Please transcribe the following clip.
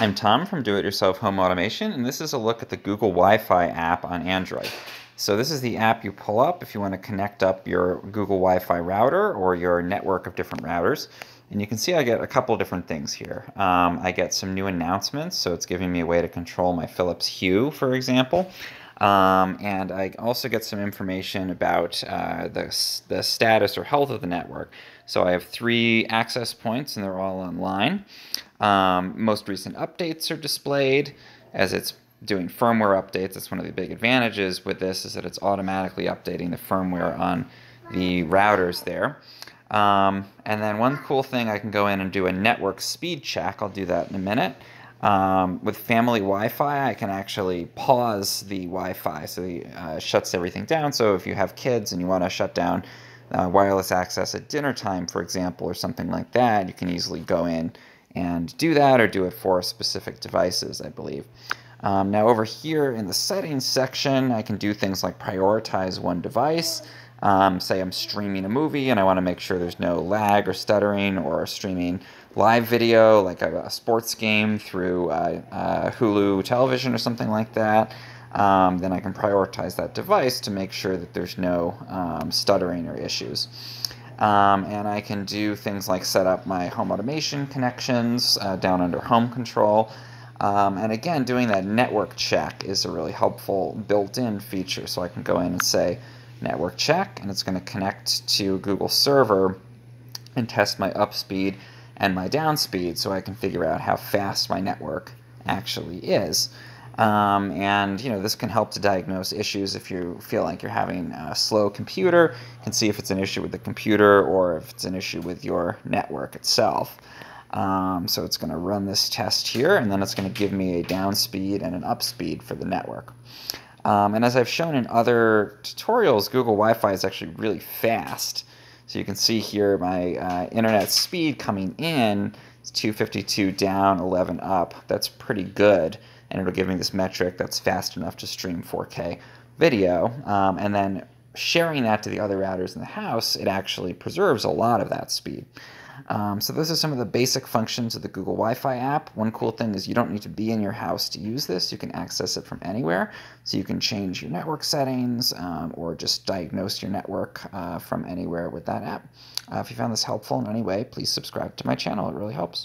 I'm Tom from Do It Yourself Home Automation, and this is a look at the Google Wi Fi app on Android. So, this is the app you pull up if you want to connect up your Google Wi Fi router or your network of different routers. And you can see I get a couple different things here. Um, I get some new announcements, so it's giving me a way to control my Philips Hue, for example. Um, and I also get some information about uh, the, the status or health of the network. So I have three access points and they're all online. Um, most recent updates are displayed as it's doing firmware updates. That's one of the big advantages with this is that it's automatically updating the firmware on the routers there. Um, and then one cool thing, I can go in and do a network speed check. I'll do that in a minute. Um, with family Wi-Fi, I can actually pause the Wi-Fi, so it uh, shuts everything down. So if you have kids and you want to shut down uh, wireless access at dinner time, for example, or something like that, you can easily go in and do that, or do it for specific devices, I believe. Um, now over here in the settings section, I can do things like prioritize one device. Um, say I'm streaming a movie and I want to make sure there's no lag or stuttering or streaming live video like a, a sports game through uh, uh, Hulu television or something like that. Um, then I can prioritize that device to make sure that there's no um, stuttering or issues. Um, and I can do things like set up my home automation connections uh, down under home control. Um, and again, doing that network check is a really helpful built in feature. So I can go in and say, network check, and it's going to connect to Google server and test my up speed and my down speed so I can figure out how fast my network actually is. Um, and you know this can help to diagnose issues if you feel like you're having a slow computer. You can see if it's an issue with the computer or if it's an issue with your network itself. Um, so it's going to run this test here, and then it's going to give me a down speed and an up speed for the network. Um, and as I've shown in other tutorials, Google Wi-Fi is actually really fast. So you can see here my uh, internet speed coming in is 252 down, 11 up. That's pretty good. And it'll give me this metric that's fast enough to stream 4K video. Um, and then sharing that to the other routers in the house, it actually preserves a lot of that speed. Um, so those are some of the basic functions of the Google Wi-Fi app. One cool thing is you don't need to be in your house to use this. You can access it from anywhere. So you can change your network settings um, or just diagnose your network uh, from anywhere with that app. Uh, if you found this helpful in any way, please subscribe to my channel. It really helps.